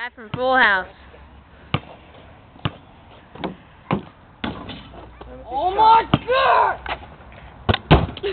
Guy from Full House. Oh my god!